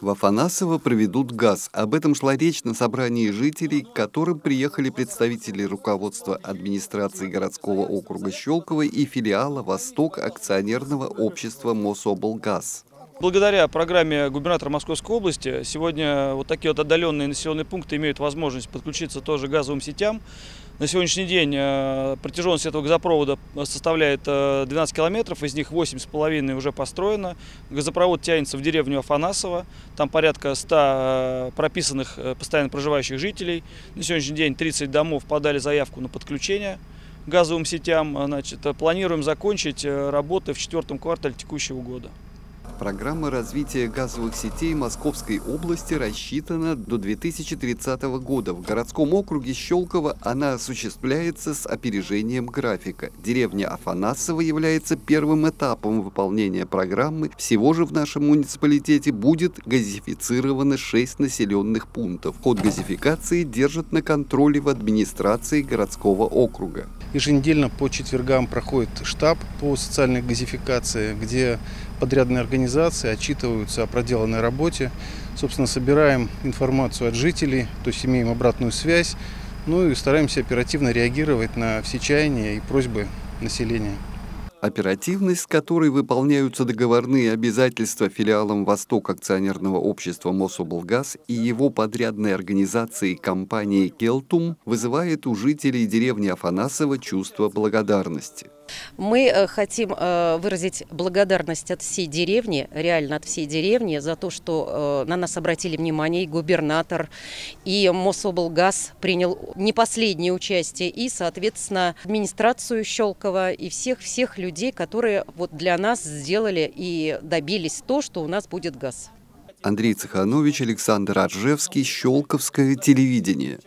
В Афанасово проведут газ. Об этом шла речь на собрании жителей, к которым приехали представители руководства администрации городского округа Щелково и филиала «Восток» акционерного общества «Мособлгаз». Благодаря программе губернатора Московской области сегодня вот такие вот отдаленные населенные пункты имеют возможность подключиться тоже к газовым сетям. На сегодняшний день э, протяженность этого газопровода составляет 12 э, километров, из них 8,5 уже построено. Газопровод тянется в деревню Афанасово, там порядка 100 э, прописанных постоянно проживающих жителей. На сегодняшний день 30 домов подали заявку на подключение газовым сетям. Значит, планируем закончить работы в четвертом квартале текущего года. Программа развития газовых сетей Московской области рассчитана до 2030 года. В городском округе Щелково она осуществляется с опережением графика. Деревня Афанасово является первым этапом выполнения программы. Всего же в нашем муниципалитете будет газифицировано 6 населенных пунктов. Ход газификации держат на контроле в администрации городского округа. Еженедельно по четвергам проходит штаб по социальной газификации, где подрядные организации отчитываются о проделанной работе. Собственно, собираем информацию от жителей, то есть имеем обратную связь, ну и стараемся оперативно реагировать на все чаяния и просьбы населения. Оперативность, с которой выполняются договорные обязательства филиалом «Восток» акционерного общества «Мособлгаз» и его подрядной организации компании «Келтум» вызывает у жителей деревни Афанасова чувство благодарности. Мы э, хотим э, выразить благодарность от всей деревни, реально от всей деревни, за то, что э, на нас обратили внимание и губернатор, и Мособлгаз принял не последнее участие, и, соответственно, администрацию Щелкова и всех-всех людей, которые вот для нас сделали и добились то, что у нас будет газ. Андрей Цеханович, Александр Аржевский, Щелковское телевидение.